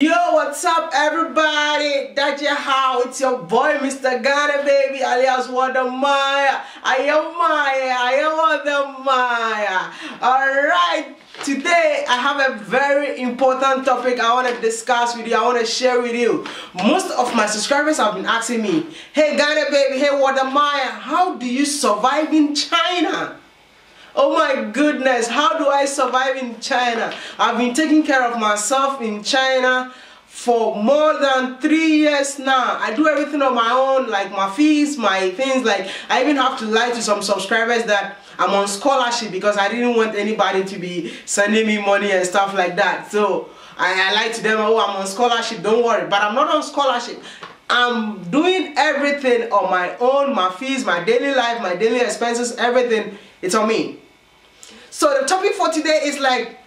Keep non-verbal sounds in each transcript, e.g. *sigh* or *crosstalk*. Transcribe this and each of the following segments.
Yo, what's up everybody? That's your how. It's your boy Mr. Ghana baby alias Wode Maya. I am Maya. I am Wode Maya. Alright, today I have a very important topic I want to discuss with you. I want to share with you. Most of my subscribers have been asking me, Hey Ghana baby, hey Wode Maya, how do you survive in China? Oh my goodness, how do I survive in China? I've been taking care of myself in China for more than three years now. I do everything on my own, like my fees, my things. Like I even have to lie to some subscribers that I'm on scholarship because I didn't want anybody to be sending me money and stuff like that. So I, I lied to them, oh, I'm on scholarship, don't worry. But I'm not on scholarship. I'm doing everything on my own, my fees, my daily life, my daily expenses, everything. It's on me. So the topic for today is like,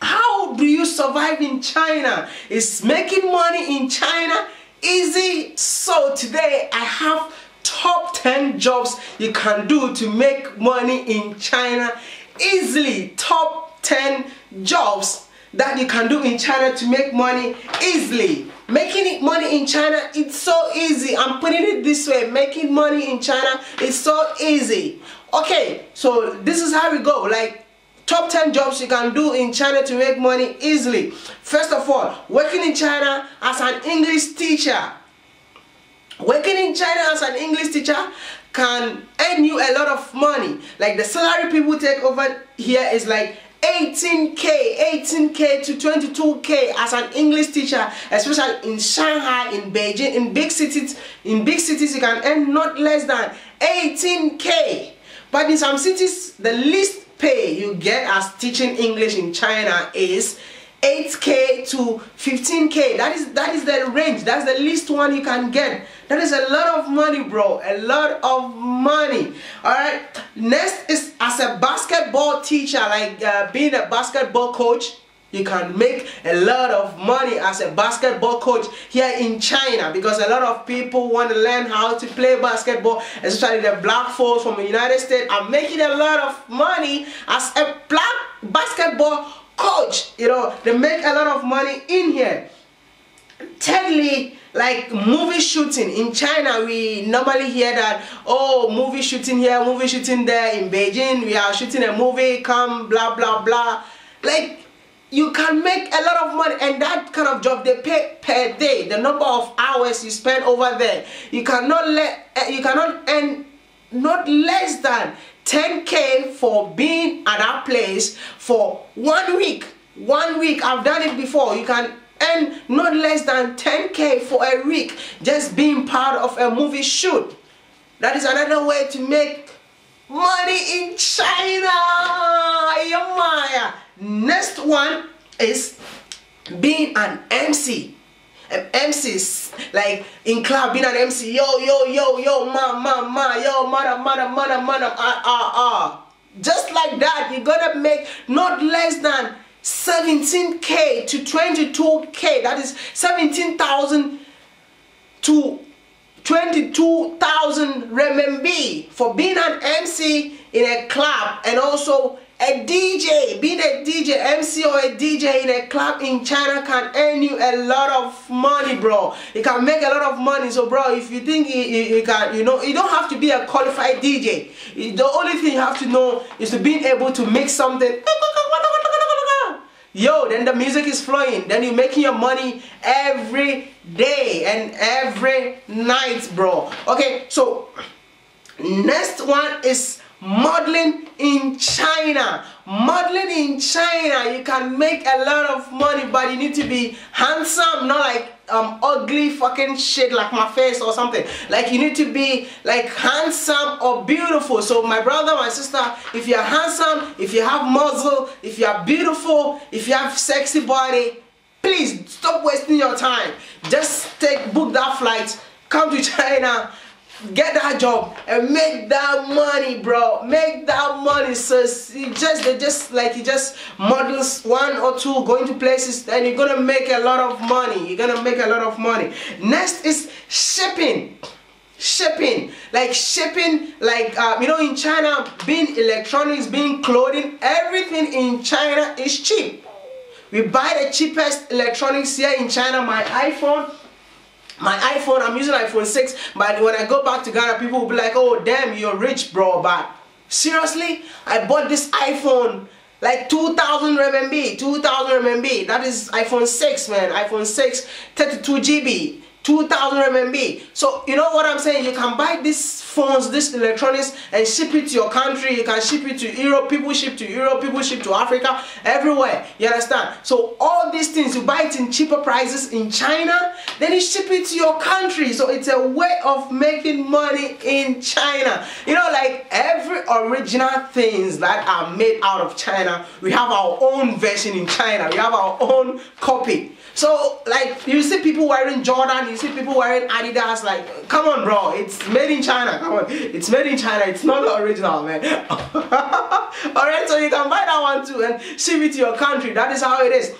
how do you survive in China? Is making money in China easy? So today I have top 10 jobs you can do to make money in China easily. Top 10 jobs that you can do in China to make money easily. Making money in China, it's so easy. I'm putting it this way. Making money in China is so easy. Okay, so this is how we go. Like top 10 jobs you can do in China to make money easily. First of all, working in China as an English teacher. Working in China as an English teacher can earn you a lot of money. Like the salary people take over here is like 18k 18k to 22k as an english teacher especially in shanghai in beijing in big cities in big cities you can earn not less than 18k but in some cities the least pay you get as teaching english in china is 8k to 15k that is that is the range. That's the least one you can get. That is a lot of money bro. A lot of money. All right. Next is as a basketball teacher like uh, being a basketball coach you can make a lot of money as a basketball coach here in China because a lot of people want to learn how to play basketball especially the black folks from the United States are making a lot of money as a black basketball coach you know they make a lot of money in here. Thirdly like movie shooting. In China we normally hear that oh movie shooting here movie shooting there. In Beijing we are shooting a movie come blah blah blah. Like you can make a lot of money and that kind of job they pay per day. The number of hours you spend over there. You cannot let eh, you cannot earn not less than 10k for being at that place for one week. One week i've done it before. You can earn not less than 10k for a week just being part of a movie shoot. That is another way to make money in china. Next one is being an mc MCs like in club being an MC yo yo yo yo ma ma ma yo mother mother mother mother ah ah ah. Just like that you're gonna make not less than 17k to 22k that is 17,000 to 22,000 renminbi for being an MC in a club and also a DJ, being a DJ, MC or a DJ in a club in China can earn you a lot of money, bro. You can make a lot of money. So, bro, if you think you, you, you can, you know, you don't have to be a qualified DJ. The only thing you have to know is to being able to make something. Yo, then the music is flowing. Then you're making your money every day and every night, bro. Okay, so next one is modeling in China. Modeling in China, you can make a lot of money, but you need to be handsome, not like um ugly fucking shit like my face or something. Like you need to be like handsome or beautiful. So my brother, my sister, if you're handsome, if you have muscle, if you are beautiful, if you have sexy body, please stop wasting your time. Just take book that flight, come to China get that job and make that money bro. Make that money so just they just like you just models one or two going to places and you're gonna make a lot of money. You're gonna make a lot of money. Next is shipping. Shipping. Like shipping like uh, you know in China being electronics being clothing everything in China is cheap. We buy the cheapest electronics here in China. My iPhone my iPhone I'm using iPhone 6 but when I go back to Ghana people will be like oh damn you're rich bro. But seriously I bought this iPhone like 2000 RMB 2000 RMB that is iPhone 6 man iPhone 6 32 GB 2000 RMB. So you know what I'm saying? You can buy these phones, these electronics and ship it to your country. You can ship it to Europe. People ship to Europe. People ship to Africa. Everywhere. You understand? So all these things, you buy it in cheaper prices in China. Then you ship it to your country. So it's a way of making money in China. You know like every original things that are made out of China, we have our own version in China. We have our own copy. So like you see people wearing Jordan, you see people wearing Adidas, like come on bro, it's made in China, come on. It's made in China, it's not the original man. *laughs* Alright, so you can buy that one too and ship it to your country. That is how it is.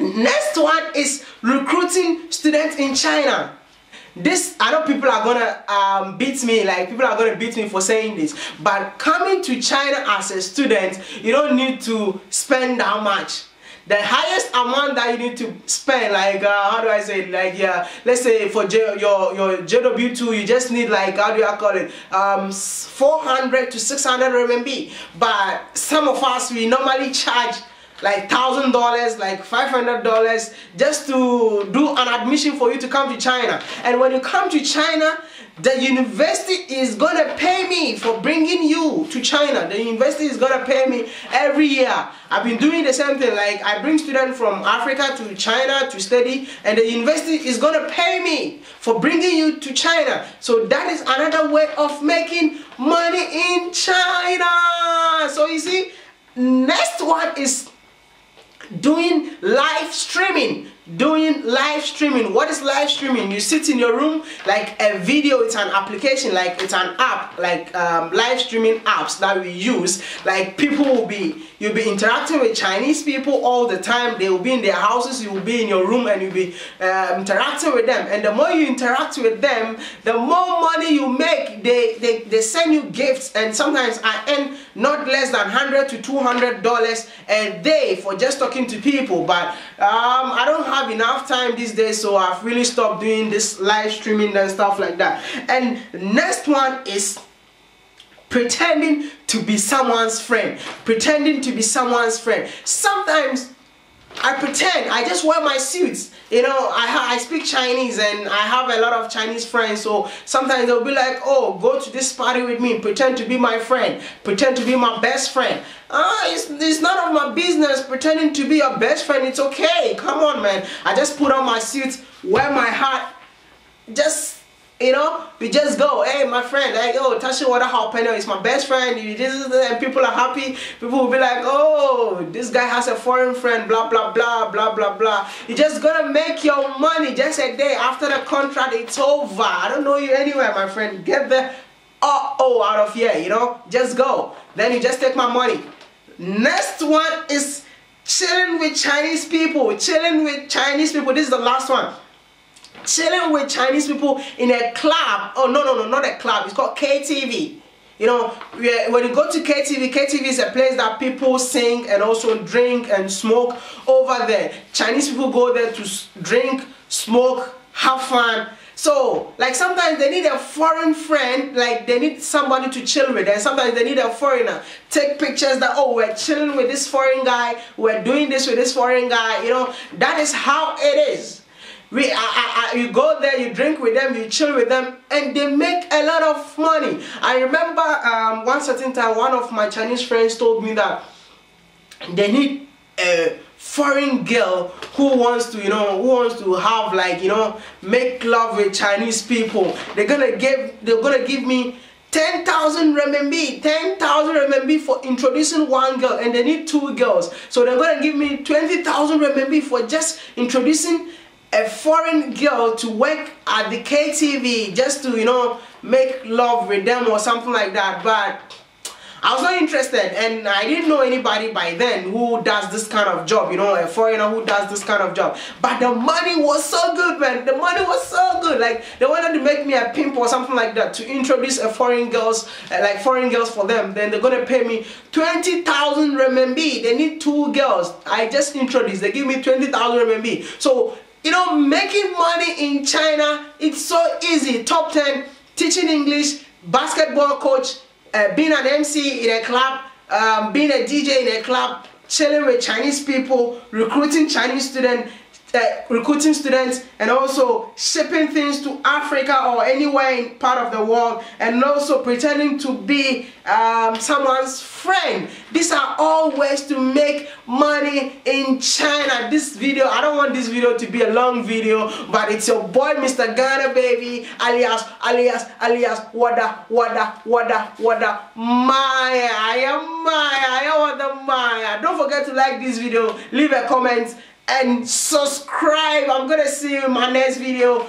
Next one is recruiting students in China this i know people are gonna um, beat me like people are gonna beat me for saying this but coming to china as a student you don't need to spend that much the highest amount that you need to spend like uh, how do I say like yeah let's say for J your your JW2 you just need like how do I call it um 400 to 600 RMB but some of us we normally charge like thousand dollars like five hundred dollars just to do an admission for you to come to China. And when you come to China the university is gonna pay me for bringing you to China. The university is gonna pay me every year. I've been doing the same thing like I bring students from Africa to China to study and the university is gonna pay me for bringing you to China. So that is another way of making money in China. So you see next one is doing live streaming doing live streaming. What is live streaming? You sit in your room like a video it's an application like it's an app like um, live streaming apps that we use. Like people will be you'll be interacting with Chinese people all the time. They will be in their houses you will be in your room and you'll be uh, interacting with them. And the more you interact with them the more money you make. They they, they send you gifts and sometimes I earn not less than 100 to 200 dollars a day for just talking to people. But um, I don't have enough time these days so I've really stopped doing this live streaming and stuff like that. And next one is pretending to be someone's friend. Pretending to be someone's friend. Sometimes I pretend. I just wear my suits. You know I, I speak Chinese and I have a lot of Chinese friends so sometimes they'll be like oh go to this party with me. Pretend to be my friend. Pretend to be my best friend. Ah it's, it's none of my business. Pretending to be your best friend it's okay. Come on man. I just put on my suit wear my hat just you know, we just go, hey, my friend, like, oh, Tashi Water Jalapeno is my best friend. You and people are happy. People will be like, oh, this guy has a foreign friend, blah blah blah blah blah blah. You just gonna make your money just a day after the contract. It's over. I don't know you anywhere, my friend. Get the oh oh out of here. You know, just go. Then you just take my money. Next one is chilling with Chinese people. Chilling with Chinese people. This is the last one chilling with Chinese people in a club. Oh, no, no, no, not a club. It's called KTV. You know, when you go to KTV, KTV is a place that people sing and also drink and smoke over there. Chinese people go there to drink, smoke, have fun. So, like sometimes they need a foreign friend, like they need somebody to chill with, and sometimes they need a foreigner. Take pictures that, oh, we're chilling with this foreign guy, we're doing this with this foreign guy, you know, that is how it is. We, I, I, you go there, you drink with them, you chill with them, and they make a lot of money. I remember um, one certain time, one of my Chinese friends told me that they need a foreign girl who wants to, you know, who wants to have like, you know, make love with Chinese people. They're gonna give, they're gonna give me 10,000 RMB, 10,000 RMB for introducing one girl and they need two girls. So they're gonna give me 20,000 RMB for just introducing a foreign girl to work at the KTV just to, you know, make love with them or something like that. But I was not interested and I didn't know anybody by then who does this kind of job, you know, a foreigner who does this kind of job. But the money was so good, man. The money was so good. Like they wanted to make me a pimp or something like that to introduce a foreign girls, uh, like foreign girls for them. Then they're gonna pay me 20,000 RMB. They need two girls. I just introduced. They give me 20,000 RMB. So you know, making money in China, it's so easy. Top 10, teaching English, basketball coach, uh, being an MC in a club, um, being a DJ in a club, chilling with Chinese people, recruiting Chinese students, uh, recruiting students and also shipping things to Africa or anywhere in part of the world and also pretending to be um, someone's friend. These are all ways to make money in China. This video, I don't want this video to be a long video, but it's your boy Mr. Ghana baby alias alias alias Wada Wada Wada Wada Maya. I am Maya. Wada Maya. Don't forget to like this video, leave a comment and subscribe. I'm gonna see you in my next video.